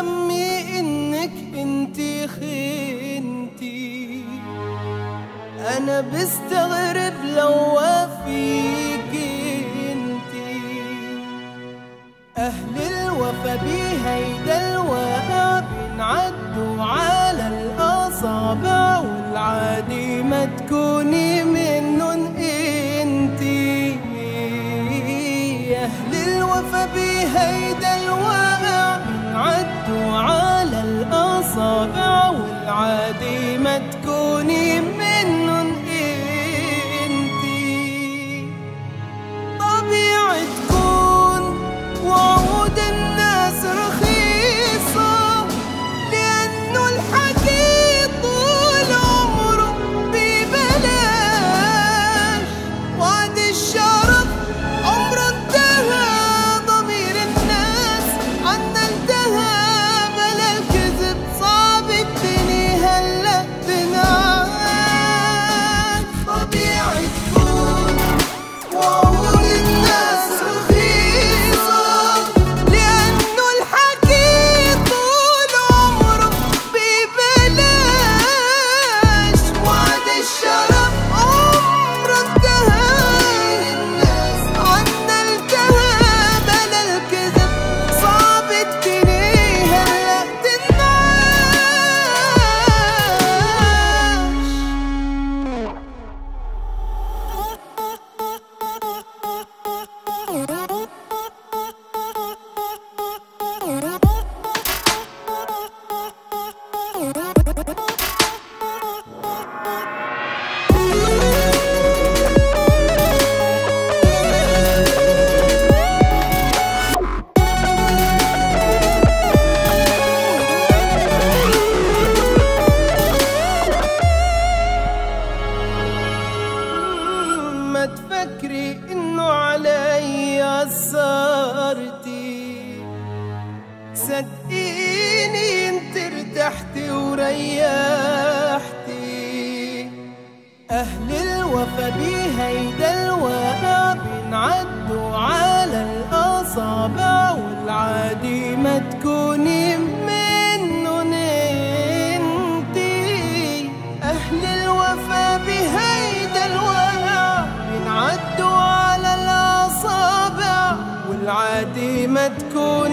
همي إنك أنتي خنتي. أنا بستغرب لو وافيك أنتي. أهل الوفا بهيدا الواقع بنعدوا على الأصابع والعادي ما تكوني الأصابع والعادي ما تكوني ما تفكري إنه علي أثرتي. صدقيني أنت ارتحتي وريحتي. أهل الوفا بهيدا الواقع بنعدوا على الأصابع والعادي ما تكون وادي تكون